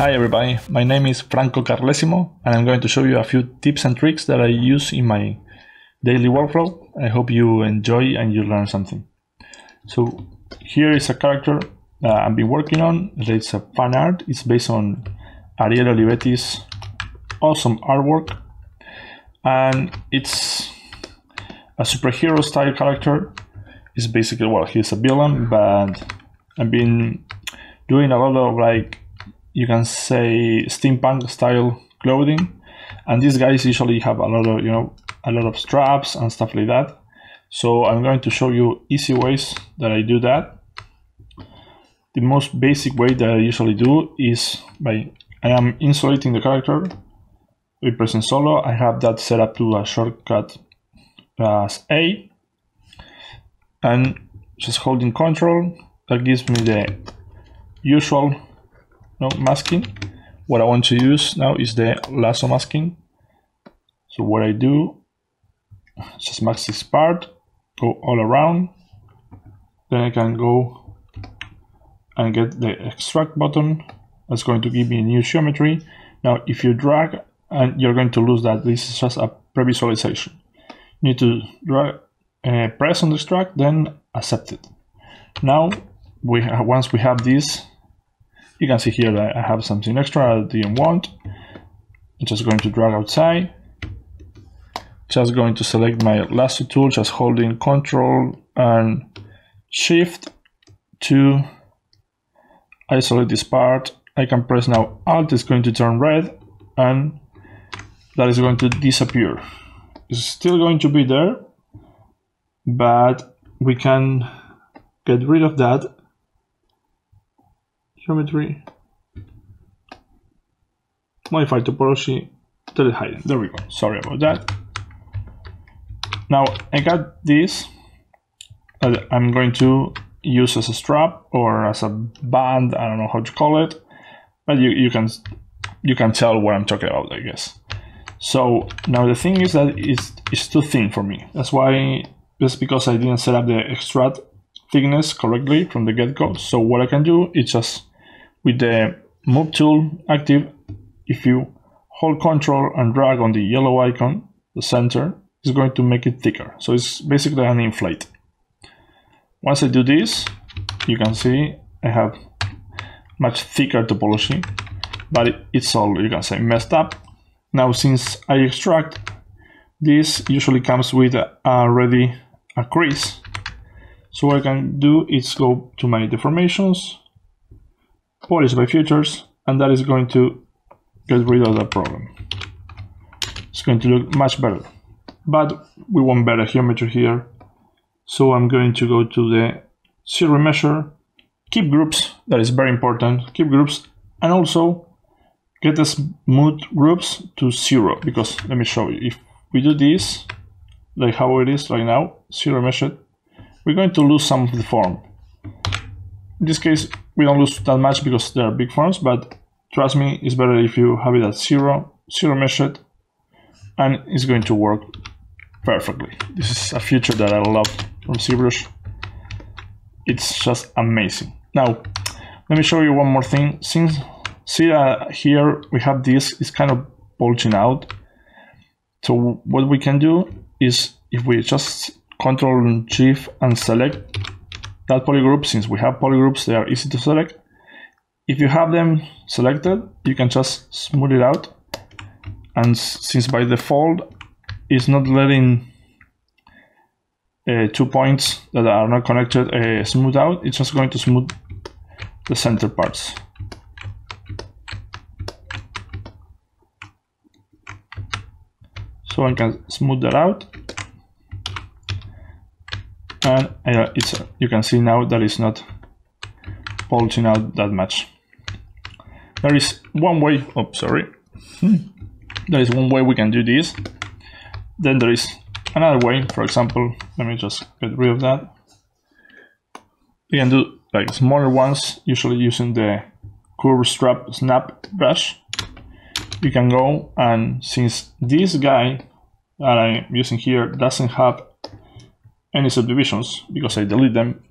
Hi everybody, my name is Franco Carlesimo and I'm going to show you a few tips and tricks that I use in my daily workflow. I hope you enjoy and you learn something. So here is a character that I've been working on. It's a fan art. It's based on Ariel Olivetti's awesome artwork and it's a superhero style character. It's basically, well, he's a villain, but I've been doing a lot of like you can say steampunk style clothing. And these guys usually have a lot of you know a lot of straps and stuff like that. So i'm going to show you easy ways that i do that. The most basic way that i usually do is by i am insulating the character with pressing solo. I have that set up to a shortcut as a. And just holding control that gives me the usual no masking. What I want to use now is the lasso masking. So what I do, just mask this part, go all around. Then I can go and get the extract button. That's going to give me a new geometry. Now, if you drag, and you're going to lose that, this is just a pre-visualization. You need to drag, uh, press on the extract, then accept it. Now, we once we have this you can see here that I have something extra I didn't want. I'm just going to drag outside. Just going to select my lasso tool, just holding control and shift to isolate this part. I can press now alt, it's going to turn red and that is going to disappear. It's still going to be there, but we can get rid of that geometry, modify topology, delete hidden. There we go. Sorry about that. Now I got this I'm going to use as a strap or as a band. I don't know how to call it, but you, you can you can tell what I'm talking about, I guess. So now the thing is that it's, it's too thin for me. That's why, just because I didn't set up the extrude thickness correctly from the get-go. So what I can do is just with the move tool active, if you hold control and drag on the yellow icon, the center, is going to make it thicker. So it's basically an inflate. Once I do this, you can see I have much thicker topology, but it's all, you can say, messed up. Now, since I extract, this usually comes with already a crease. So what I can do is go to my deformations, polish by features, and that is going to get rid of that problem. It's going to look much better. But we want better geometry here. So I'm going to go to the ZRemesher, keep groups, that is very important, keep groups, and also get the smooth groups to zero, because let me show you, if we do this, like how it is right now, ZRemeshed, we're going to lose some of the form. In this case, we don't lose that much because they are big forms, but trust me, it's better if you have it at zero, ZRemeshed, and it's going to work perfectly. This is a feature that I love from ZBrush. It's just amazing. Now, let me show you one more thing. Since see here we have this, it's kind of bulging out. So what we can do is if we just control shift and select that polygroup, since we have polygroups, they are easy to select. If you have them selected, you can just smooth it out. And since by default, it's not letting uh, two points that are not connected uh, smooth out, it's just going to smooth the center parts. So I can smooth that out and uh, it's you can see now that it's not bulging out that much. There is one way oh sorry. Hmm. there is one way we can do this. Then there is another way. For example let me just get rid of that. We can do like smaller ones usually using the curve strap snap brush. You can go and since this guy that I'm using here doesn't have any subdivisions because I delete them,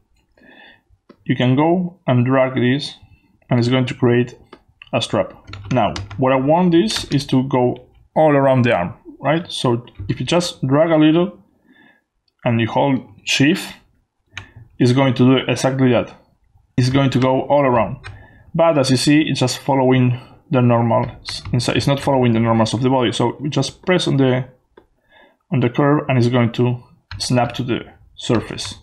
you can go and drag this and it's going to create a strap. Now, what I want this is to go all around the arm, right? So if you just drag a little and you hold shift, it's going to do exactly that. It's going to go all around. But as you see, it's just following the normal. It's not following the normals of the body. So we just press on the on the curve and it's going to snap to the surface.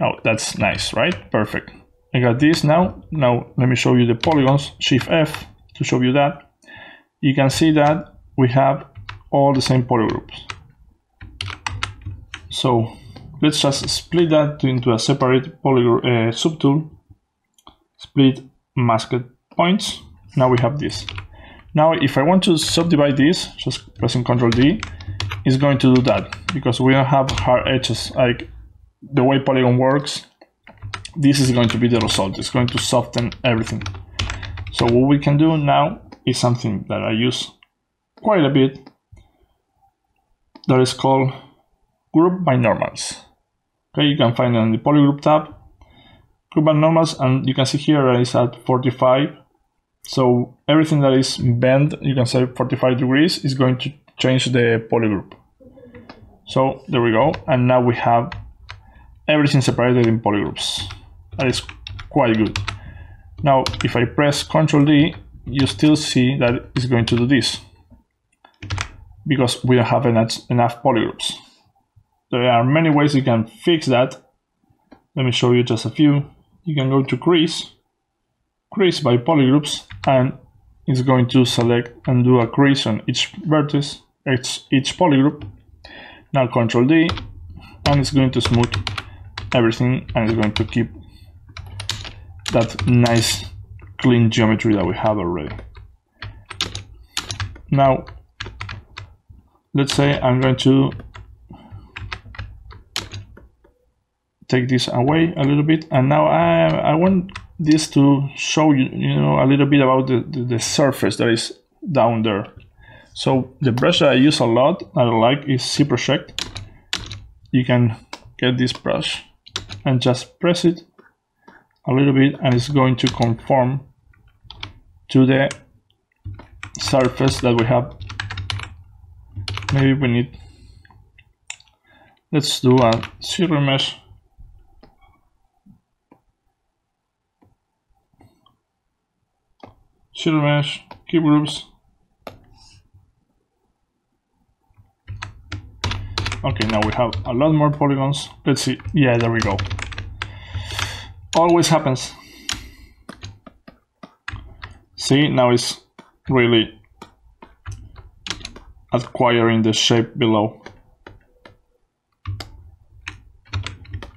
Now that's nice, right? Perfect. I got this now. Now let me show you the polygons. Shift F to show you that. You can see that we have all the same polygroups. So let's just split that into a separate uh, subtool. Split masked points. Now we have this. Now if I want to subdivide this, just pressing Ctrl D, it's going to do that because we don't have hard edges. Like the way Polygon works, this is going to be the result. It's going to soften everything. So what we can do now is something that I use quite a bit that is called group by normals. Okay, you can find it on the polygroup tab, group by normals, and you can see here it's at 45. So everything that is bent, you can say 45 degrees, is going to change the polygroup. So there we go, and now we have everything separated in polygroups. That is quite good. Now, if I press Ctrl D, you still see that it's going to do this because we don't have enough, enough polygroups. There are many ways you can fix that. Let me show you just a few. You can go to crease, crease by polygroups, and it's going to select and do a crease on each vertex, each, each polygroup. Now control D, and it's going to smooth everything and it's going to keep that nice clean geometry that we have already. Now, let's say I'm going to take this away a little bit and now I, I want this to show you, you know, a little bit about the, the, the surface that is down there. So the brush that I use a lot, I like is ZProject. You can get this brush and just press it a little bit and it's going to conform to the surface that we have. Maybe we need let's do a ZRemesh. Zero mesh key groups okay now we have a lot more polygons. Let's see. Yeah there we go. Always happens. See now it's really acquiring the shape below.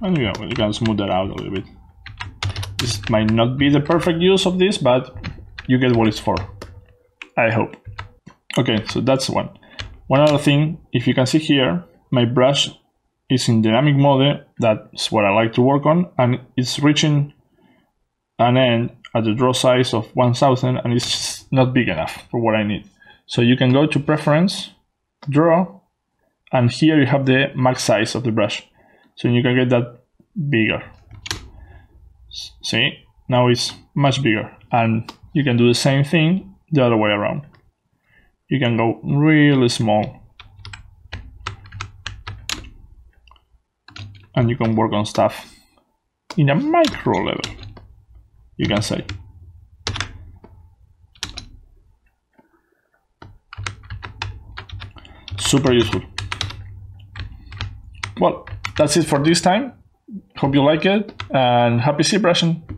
And yeah, we can smooth that out a little bit. This might not be the perfect use of this but you get what it's for. I hope. Okay so that's one. One other thing if you can see here my brush is in dynamic mode, that's what I like to work on, and it's reaching an end at the draw size of 1000 and it's not big enough for what I need. So you can go to preference, draw, and here you have the max size of the brush. So you can get that bigger. See, now it's much bigger and you can do the same thing the other way around. You can go really small and you can work on stuff in a micro level, you can say. Super useful. Well, that's it for this time. Hope you like it and happy ZBrushing.